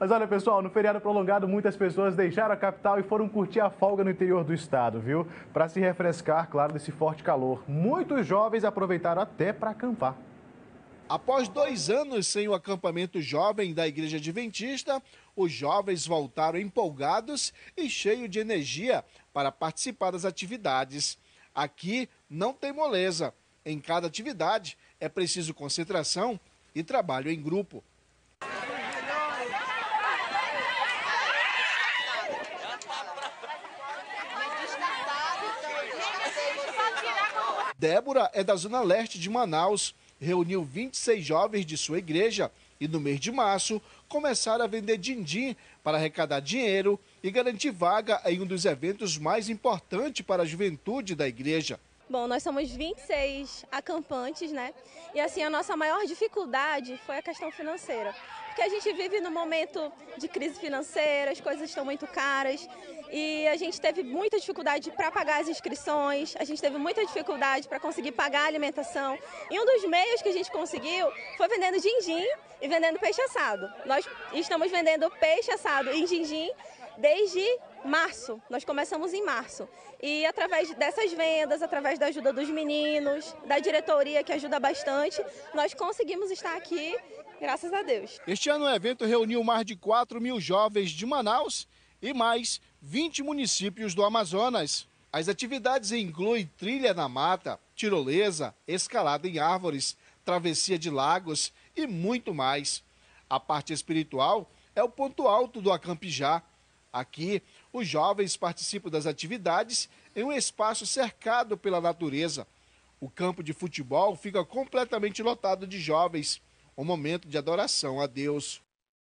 Mas olha, pessoal, no feriado prolongado, muitas pessoas deixaram a capital e foram curtir a folga no interior do estado, viu? Para se refrescar, claro, desse forte calor. Muitos jovens aproveitaram até para acampar. Após dois anos sem o acampamento jovem da Igreja Adventista, os jovens voltaram empolgados e cheios de energia para participar das atividades. Aqui não tem moleza. Em cada atividade é preciso concentração e trabalho em grupo. Débora é da zona leste de Manaus reuniu 26 jovens de sua igreja e no mês de março começaram a vender din-din para arrecadar dinheiro e garantir vaga em um dos eventos mais importantes para a juventude da igreja. Bom, nós somos 26 acampantes, né? E assim, a nossa maior dificuldade foi a questão financeira. Porque a gente vive num momento de crise financeira, as coisas estão muito caras e a gente teve muita dificuldade para pagar as inscrições, a gente teve muita dificuldade para conseguir pagar a alimentação. E um dos meios que a gente conseguiu foi vendendo din-din e vendendo peixe assado. Nós estamos vendendo peixe assado em din-din desde março. Nós começamos em março. E através dessas vendas, através da ajuda dos meninos, da diretoria que ajuda bastante, nós conseguimos estar aqui, graças a Deus. Este ano o evento reuniu mais de 4 mil jovens de Manaus e mais 20 municípios do Amazonas. As atividades incluem trilha na mata, tirolesa, escalada em árvores, travessia de lagos e muito mais. A parte espiritual é o ponto alto do Acampijá. Aqui, os jovens participam das atividades em um espaço cercado pela natureza. O campo de futebol fica completamente lotado de jovens, um momento de adoração a Deus.